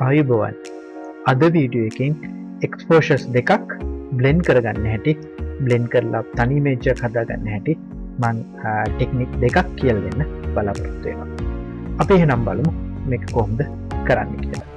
ආයුබෝවන් අද වීඩියෝ එකින් එක්ස්පෝෂස් දෙකක් බ්ලෙන්් කරගන්න හැටි බ්ලෙන්් කරලා තනිමේජ හදාගන්න හැටි මං ටෙක්නික් දෙකක් කියල් දෙන්න බලාපොරොත්තුවෙනවා අප එහෙනම් බලමු මෙ කොහොමද කරන්න කියලා.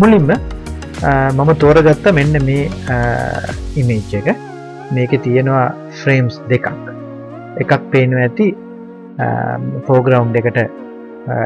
මුලින්ම මම තෝරගත්ත මෙන්න මේ ඉමේජ් එක. මේක තියෙනවා ෆ්‍රේම්ස් දෙකක්. එකක් පේනු ඇති පෝග්‍රවන්් එකට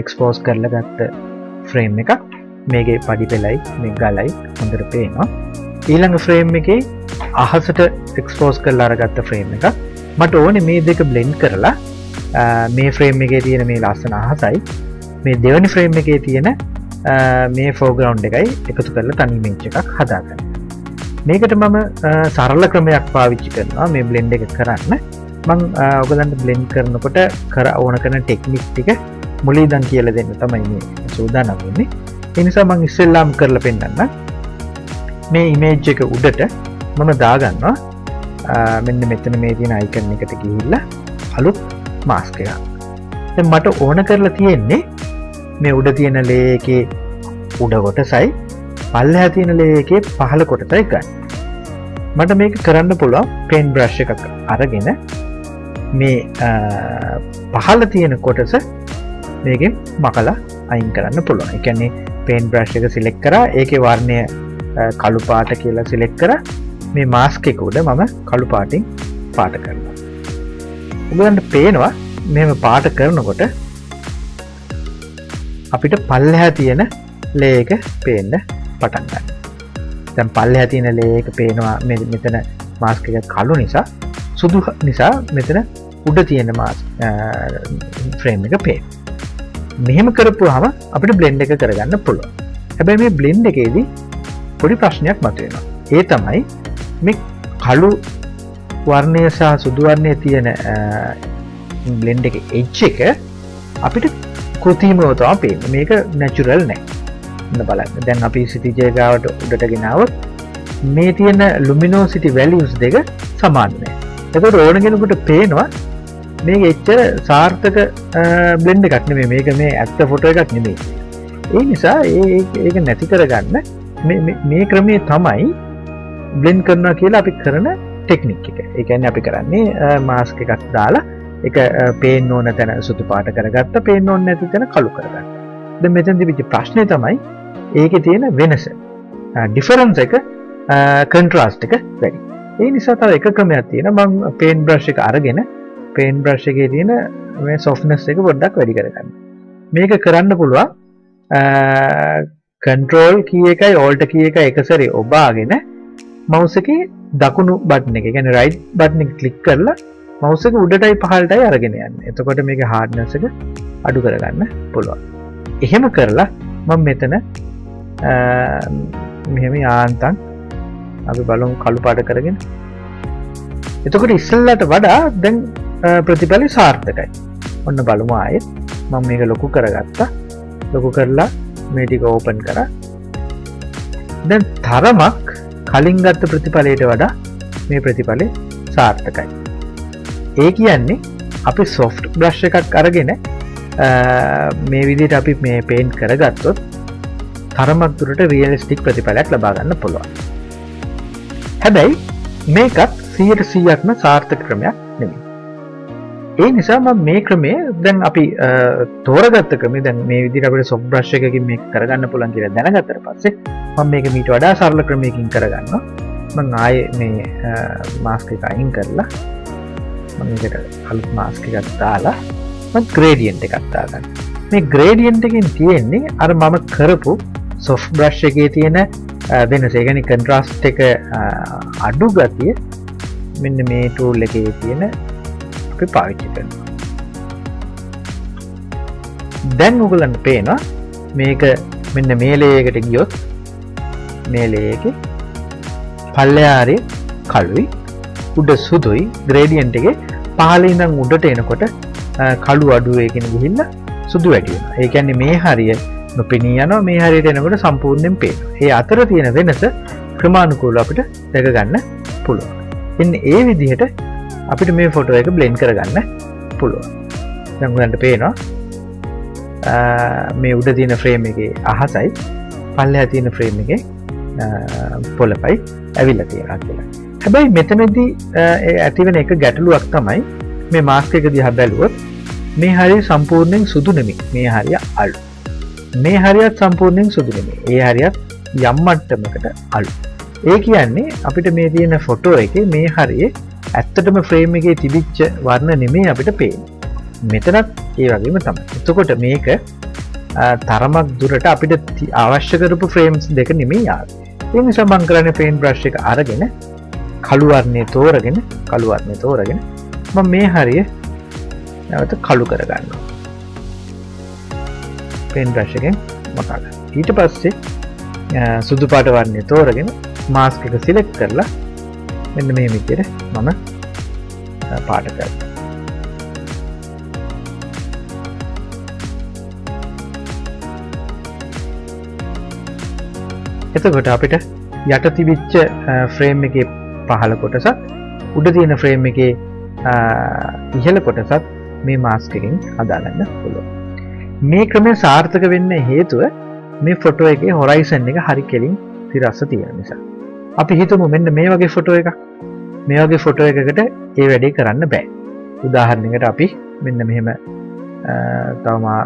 එක්ස්පෝස් කරල ගත්ත ෆ්‍රේම් එකක්. මේගේ පඩි පෙලයි මේ ගලයි හොඳර පේනවා. ඊළඟ ෆ්‍රේම් එක අහසට එක්ස්පෝස් කල් අරගත්ත ෆ්‍රේම් එක මට ඕන මේ දෙක බ්ලෙන්් කරලා මේ ෆ්‍රේම් එකේ තියෙන මේ ලස්සන අහසයි මේ දෙවනි ෆ්‍රේම් එකේ තියෙන මේ ෆෝග්‍රවන්් එකයි එකතු කරලා තනිමේච් එකක් හදාගන්න. මේකට මම සරල ක්‍රමයක් පාවිච්චි කරනවා මේ බ්ලෙන්ඩ එක කරන්න. මං ඔගලන්ට බ්ලෙන්් කරනකොට කර ඕන කරන ටෙක්නික් ටික මුලි දන් කියල දෙන්න තමයි සූදානවන්නේ එනිසා මං ඉස්සෙල්ලාම් කරල පෙන්න්න මේ ඉමේජ් එක උඩට මම දාගන්නවා. මෙන්න මෙතන මේ තින අයිකරන එකට ගිහිල්ල අලුත් මාස්කයක් මට ඕන කරලා තියෙන්නේ මේ උඩ තියෙන ලේකේ උඩ කොටසයි පල්ල හැතියන ලේකේ පහල කොටතයි ගන්න. මට මේක කරන්න පුළුවන් පෙන් බ්‍රශ් එකක් අරගෙන. මේ පහල තියෙන කොටස මේකෙන් මකලා අයින් කරන්න පුළුවන්. එකන්නේ පේන් බ්‍රශ් එක සිලෙක් කර ඒක වර්ණය කළු පාට කියලා සිලෙක් කර. මේ මාස්කෙකුඩ මම කළු පාටිං පාට කරනවා. උගන්ට පේනවා මෙම පාට කරනකොට අපිට පල්ලහැ තියෙන ලේක පේන්න පටන්ගන්න තැන් පල්ල ඇතින ලේක පේනවා මෙතන මාස්ක එක කලු නිසා සුදු නිසා මෙතන උඩ තියෙන මාස් ෆ්‍රේම් එක පේ මෙහෙම කරපු හම අපිට බ්ලෙන්ඩ එක කරගන්න පුළුව හැබැයි මේ බ්ලෙන්ඩ එකේදී පොඩි ප්‍රශ්නයක් මතුවෙනවා. ඒ තමයි මේ කලු වර්ණය සහ සුදුවර්ණය තියෙන බ්ලෙන්ඩ එක එච්ච එක අපිට කෘතිීමෝතවා පේ මේක නැචුරල් නෑ. බලන්න. දැන් අපි සිතිජයගාවට උඩට ගෙනාවත් මේ තියෙන ලුමිනෝ සිටි වැලියස් දෙක සමාන්නය එතට ඕනගෙනකුට පේනවා මේ එච්චර සාර්ථක බ්ලෙන්ඩ එකක් නෙමේ මේක මේ ඇත්ත ෆොට එකක් නෙමේ ඒ නිසා ඒක නැති කරගන්න මේ ක්‍රමේ තමයි බ්ලෙන්් කරනවා කියලා අපි කරන ටෙක්නික් එක. එකන්න අපි කරන්නේ මාස්ක එකක් දාලා එක පේන් ඕන තැන සුතු පාට කරගත්ත පේන් ඕන්න ඇති තැන කළු කරගන්න ද මෙතැන් දිවිචි ප්‍රශ්නය තමයි ඒක තියෙන වෙනස. ඩිෆරන්ස එක කන්ට්‍රාස්ට එක වැඩි. ඒ නිසා තව එක ක්‍රමයක් තියෙන මං පේන් බ්‍රශ් එක අරගෙන පේන් බ්‍රශ් එක තියෙන මේ සොෆ්නස් එක පොඩ්ඩක් වැඩි කරගන්න. මේක කරන්න පුළුවන් කන්ට්‍රෝල් කිය එකයි ඕල්ට කිය එක එකසරේ ඔබාගෙන මවසක දකුණු බට්න එක ගැන රයි් බට්න කලික් කරලා මවසක උඩටයි පහල්ටයි අරගෙන යන්න. එතකොට මේක හාඩනසක අඩු කරගන්න පුළුවන්. එහෙම කරලා මං මෙතන මෙහෙම යාන්තන් අපි බලුම් කළු පාට කරගෙන. එතකොට ඉස්සල්ලට වඩා දැන් ප්‍රතිඵලි සාර්ථකයි. ඔන්න බලමු ආයෙත්. මං මේක ලොකු කරගත්තා. ලොකු කරලා මේටික ඕපන් කර. දැන් තරමක් කලින් ගත්ත ප්‍රතිඵලයට වඩා මේ ප්‍රතිඵලේ සාර්ථකයි. ඒ කියන්නේ අපි සොෆ්ට් බ්‍රශ් එකක් අරගෙන මේ විදිට අපි මේ පේන් කරගත්තොත් තරමක්තුරට රියලිස්ටික් ප්‍රතිඵලයක් ලබාගන්න පුළුවන්. හැබැයි මේකත් සියට සීයක්ම සාර්ථක ක්‍රමයක් නෙමි ඒ නිසාම මේ ක්‍රමේ දැන් අපි තෝරගත්ත ක්‍රම දැන් මේ විදිරට සොබ් බ්‍රශ් එකකින් මේ කරගන්න පුළන් කියල දැනගත්තර පස්සේ මම මේක මීට වඩා සරල ක්‍රමයකින් කරගන්න මං ආය මේ මාස්ක එක අයින් කරලා මකට අලුත් මාස්ක ගත්තාලා ග්‍රේඩියන්ට එකත්තාගන්න මේ ග්‍රේඩියන්ට එකින් තියෙන්නේ අර මම කරපු සොෆ් බ්‍රශ් එකේ තියෙන වෙන සේගනි කන්ට්‍රස්් එක අඩු ගතිය මෙන්න මේ ටූල් එකේ තියෙන අපි පාවිච්චි කරනවා. දැන් උගලන්න පේනවා මේක මෙන්න මේලේකට ගියොත් මේලේක පල්ලයාරය කළුයි. උඩ සුදුයි ග්‍රේඩියන්ටගේ පහලඉඳං උඩට එනකොට කළු අඩුවයගෙන ගිහිල්ල සුදු වැඩියෙන ඒකැන්නේ මේ හරිය නොපෙනී යන මේ හරියට එනකොට සම්පූර්ණයෙන් පේ ඒ අතර තියෙන වෙනස ක්‍රමාණුකූල අපිට දැකගන්න පුළුව එන්න ඒ විදිහට අපිට මේ ෆොටෝ එක බ්ලෙන්් කරගන්න පුළුව දැඟුලන්ට පේනවා මේ උඩ තියෙන ෆ්‍රේම් එක අහසයි පල්ල ඇතියන ෆ්‍රේම් එක පොලපයි ඇවිල්ල තියෙන කියලා. හැබැයි මෙතනදී ඇතිවෙන එක ගැටලුවක් තමයි මේ මාස්කක දිහ බැලුවොත් මේ හරි සම්පූර්ණයෙන් සුදු නෙමි මේ හරිය අල්ු. මේ හරිත් සම්පූර්ණයෙන් සුදු නෙමේ ඒ හරිත් යම්මට්ටමකට අලු. ඒ කියන්නේ අපිට මේ තියෙන ෆොටෝ එක මේ හරියේ ඇත්තටම ෆ්‍රේම් එක තිබිච්ච වර්ණ නෙමේ අපිට පේන මෙතනත් ඒ වගේම තම එතකොට මේක තරමක් දුරට අපිට අවශ්‍ය කරපු ෆ්‍රේම්ස් දෙක නෙමේ යා ඒ සබං කරන පේන් ප්‍රශ් එක අරගෙන කළුවර්ණය තෝරගෙන කළුවර්ණය තෝරගෙන ම මේ හරිය නැවත කළු කරගන්න පෙන් ප්‍රශ්කෙන් මකාල. ඊට පස්සේ සුදු පාට වර්ණය තෝරගෙන මාස්ක එක සිලෙක් කරලා මෙන්න මේ මිතර මම පාට කර එතකොට අපිට යට තිබිච්ච ෆ්‍රේම් එක පහල කොටසත් උඩ තියෙන ෆ්‍රේම් එක ඉහල කොටසත් මේ මාස්කකින් හදාගන්න පුළුව මේ ක්‍රමය සාර්ථක වෙන්න හේතුව මේ ෆොටෝ එක හොරයිසන් එක හරි කෙලින් තිරස්ස තියෙන නිසා. අපි හිතමු මෙන්න මේ වගේ ෆොටෝ එක මේ වගේ ෆොටෝ එකකට ඒ වැඩේ කරන්න බෑ. උදාහරණකට අපි මෙන්න මෙහෙම තවමා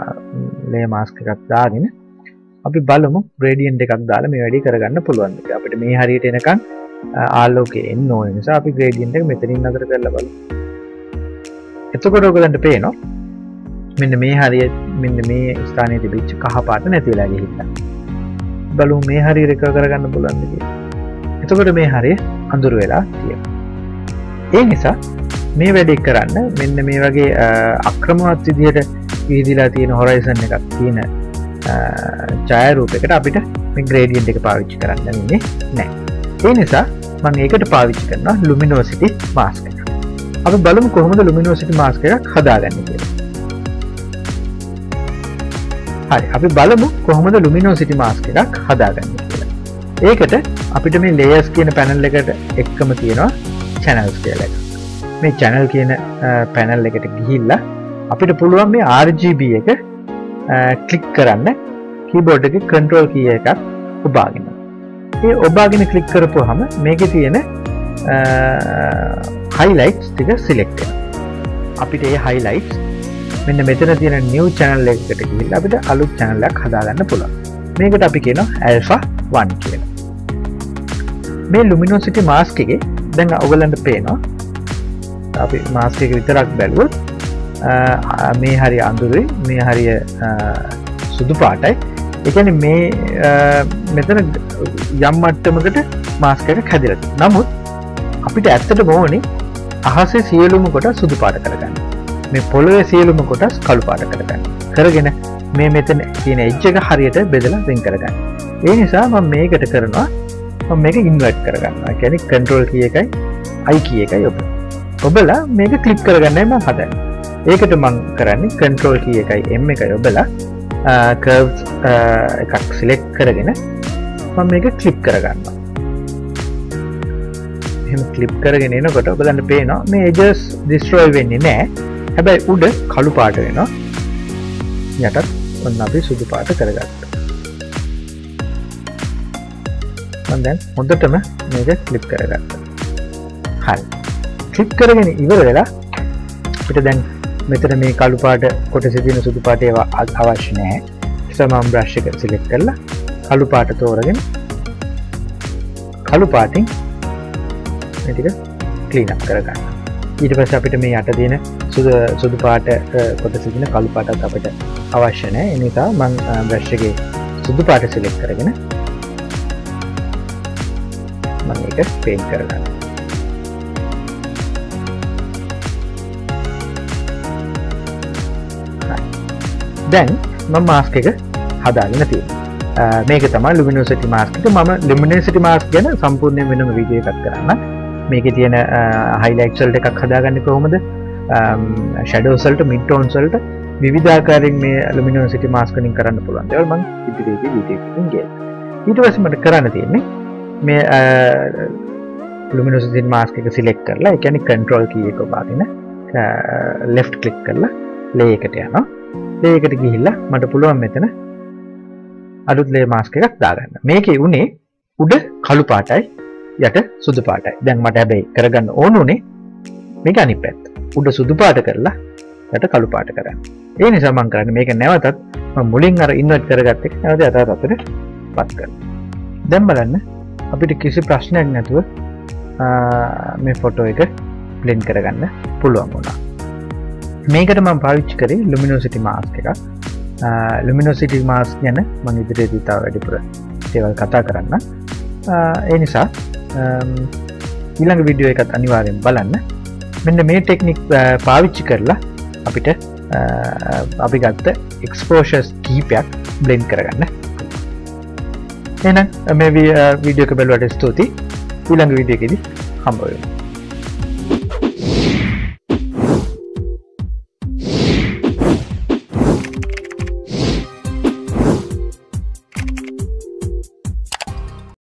ලේ මාස්ක එකක් දාගෙන අපි බලමු ග්‍රේඩියන්ට එකක් දාලා මේ වැඩි කරගන්න පුළුවන් අපිට මේ හරියට එනකන් ආල්ලෝකේ එන්න ඕන නිසා අපි ග්‍රේඩියන්ට එක මෙතනින් අතර කරලා බලමු. එතකොට ඔයගලන්ට පේනවා මෙන්න මේ හරිය මෙන්න මේ ස්ථානයේ තිබිච්ච කහ පාට නැති වෙලා ගිහිල්ලා. බලමු මේ හරිය රෙක කරගන්න පුළුවන්ද කියලා. එතකොට මේ හරිය අඳුර වෙලා තියෙනවා. ඒ නිසා මේ වැඩි කරන්න මෙන්න මේ වගේ අක්‍රමවත් විදියට විදිලා තියෙන හොරයිසන් එකක් තියෙන ජයරූපකට අපිට ග්‍රේඩියන්ට එක පාවිච්චි කරන්න න්නේ නෑ ඒ නිසා මං ඒකට පාවිච්චි කරන්න ලුමිනෝසිටි මාස්ක අප බලමු කොහොමද ලුමිනෝසිටි මාස්ක එකක් හදාගන්න කිය හරි අපි බලමු කොහොමද ලුමිනෝසිටි මාස්ක එකක් හදාගන්න කියලා. ඒකට අපිට මේ ලේයස් කියන පැනල් එකට එක්කම තියෙනවා චැනල්ස් කියල එක මේ චැනල් කියන පැනල් එකට ගිහිල්ලා අපිට පුළුවන් මේ RGB එක කලික් කරන්න කීබෝඩ් එක කන්ට්‍රෝල් කිය එකක් ඔබාගෙන ඒ ඔබාගෙන කලික් කරපු හම මේක තියෙන හයිලයිට් ටික සිලෙක්ට අපිට ඒ හයිලයිට් මෙන්න මෙතන තියෙන නිව් චැනල් එකට ගිල් අපිට අලුත් චැනලක් හදාගන්න පුළ මේකට අපි කියන ඇල්ෆා වන් කියන මේ ලුමිනෝසිටි මාස්කගේ දැන් ඔගලන්ට පේනවා. අපි මාස්කක විතරක් බැලුවොත් මේ හරි අඳුරේ මේ හරිය සුදු පාටයි. එකන මේ මෙතන යම්මට්ටමකට මාස්කට හැදිලට නමුත් අපිට ඇත්තට බෝනි අහසේ සියලුම කොට සුදු පාට කරගන්න. මේ පොළොව සියලුම කොටස් කළු පාට කරගන්න. කරගෙන මේ මෙතන තියෙන එච්චක හරියට බෙදලා වෙන් කරගන්න. ඒ නිසා ම මේකට කරනවා මේක ඉන්වට් කරගන්න කැනෙ කන්ට්‍රෝල් කිය එකයි අයි කිය එකයි ඔබ. ඔබලා මේක කලික් කරගන්නම හදන්න. ඒකට මං කරන්නේ කන්ට්‍රෝල් කිය එකයි එම එකයි ඔබලා කර්ව් එකක් සිලෙක් කරගෙන මම මේක කලිප් කරගන්න එම කලිප් කරගෙන එනකොට ඔබලන්න පේනවා මේ එජස් දිස්ට්‍රෝයි වෙන්නේ නෑ හැබැයි උඩ කළු පාට වෙනවා. යටත් ඔන්න අපි සුදු පාට කරගත්ත. දැන් හොඳටම මේක කලිප් කරගත්ත. හරි. කලිප් කරගෙන ඉවර වෙලා පිට දැන් මෙතන මේ කළු පාට කොට සිතින සුදු පාටේවා අත් අවශ්‍ය නෑ සමම් බ්‍රශ්ක සිලෙක් කරලා කළු පාට තෝරගෙන කළු පාටිං ටික කලීනක් කරගන්න ඊට පස අපිට මේ යට තියෙන සුද සුදු පාට කොට සිතින කළු පාටත් අපට අවශ්‍ය නෑ එනිසා මං බ්‍රශ්ගේ සුදු පාට සිලෙක් කරගෙන මං එක පේන් කරගන්න දැන් ම මාස්ක එක හදාගෙන තිය මේක තම ලුමිනිසිටි මාස්කට ම ලිමිනිසිටි මාස් ගැන සම්පූර්ණය වෙනම විදිියකත් කරන්න. මේක තියෙන හයිලක්සල්ට එකක් හදාගන්න කොහොමද? ෂඩෝසල්ට මිට්ටෝන්සල්ට විධාකාරින් මේ ලමිනෝ සිටි මාස්කනින් කරන්න පුළුවන් දෙවල්මන් ඉදිරිදී විදිගේ ඊට වසමට කරන්න තියෙන්නේ මේ ලුමිනසින් මාස්ක එක සිලෙක් කරලා එකැනි කන්ට්‍රෝල් කියක පාතින ලෙෆ් කලික් කරලා ලේකට යනවා. ලේකට ගිහිල්ලා මට පුළුවන් මෙතන අලුත් ලේ මාස්ක එකක් දාගන්න. මේක වුණේ උඩ කළු පාටයි යට සුදු පාටයි. දැන් මට හැබැයි කරගන්න ඕනුනේ මේක අනි පැත් උඩ සුදු පාට කරලා යට කළු පාට කරන්න. ඒ නිසාමං කරන්න මේක නැවතත් මුලින් අර ඉන්නත් කරගත්තෙක් නැවද අතා අතර පත් කර දැම් බලන්න අපිට කිසි ප්‍රශ්නයක් නැතුව මේ ෆොටෝ එක ප්ලෙන් කරගන්න පුළුවන් වුණා. මේකට මම පාවිච්චි කරේ ලුමිනෝසිටි මාස්ක එක ලුමිනෝසිටි මාස් ගැන මං ඉදිරිය දීතා වැඩිපුර තේවල් කතා කරන්න. ඒ නිසා ඊළඟ විඩියෝ එකත් අනිවාරයෙන් බලන්න. මෙන්න මේ ටෙක්නික් පාවිච්චි කරලා අපිට අපි ගත්ත එක්ස්පෝෂස් කීපයක් බ්ලෙන්් කරගන්න. එන මේ වීඩියෝක බැලුවට ස්තුති ඊළඟ විදියකෙදී හම්බවෙන්න